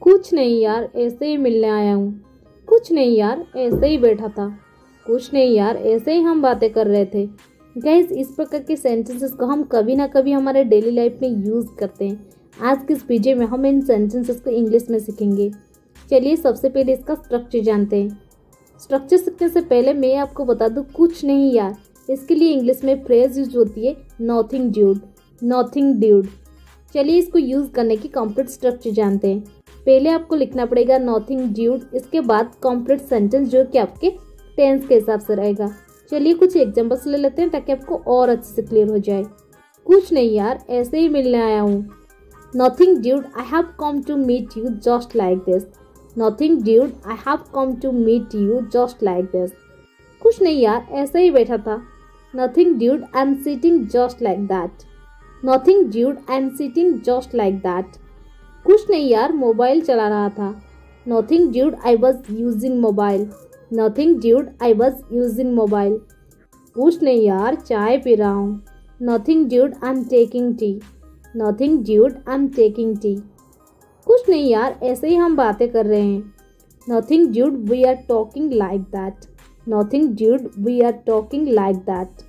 कुछ नहीं यार, ऐसे ही मिलने आया हूँ। कुछ नहीं यार, ऐसे ही बैठा था। कुछ नहीं यार, ऐसे ही हम बातें कर रहे थे। गैस इस प्रकार के सेंटेंसेस को हम कभी ना कभी हमारे डेली लाइफ में यूज़ करते हैं। आज के इस वीडियो में हम इन सेंटेंसेस को इंग्लिश में सीखेंगे। चलिए, सबसे पहले इसका स्ट्रक्चर जानते हैं। स्ट्रक्चर सीखने से पहले मैं आपको बता दूँ, कुछ नहीं यार। इसके लिए इंग्लिश में फ्रेज यूज़ होती है नॉथिंग ड्यूड नॉथिंग ड्यूड चलिए इसको यूज़ करने की कॉम्प्लीट स्ट्रक्चर जानते हैं। पहले आपको लिखना पड़ेगा नॉथिंग ड्यूड इसके बाद कॉम्प्लीट सेंटेंस जो कि आपके टेंस के हिसाब से रहेगा। चलिए कुछ एग्जाम्पल्स ले लेते हैं ताकि आपको और अच्छे से क्लियर हो जाए। कुछ नहीं यार, ऐसे ही मिलने आया हूँ। Nothing dude I have come to meet you just like this nothing dude I have come to meet you just like this कुछ नहीं यार, ऐसे ही बैठा था। Nothing dude I am sitting just like that nothing dude am sitting just like that कुछ नहीं यार मोबाइल चला रहा था। Nothing dude I was using mobile nothing dude I was using mobile कुछ नहीं यार, चाय पी रहा हूँ। Nothing dude I am taking tea nothing dude I am taking tea कुछ नहीं यार, ऐसे ही हम बातें कर रहे हैं। Nothing dude we are talking like that nothing dude we are talking like that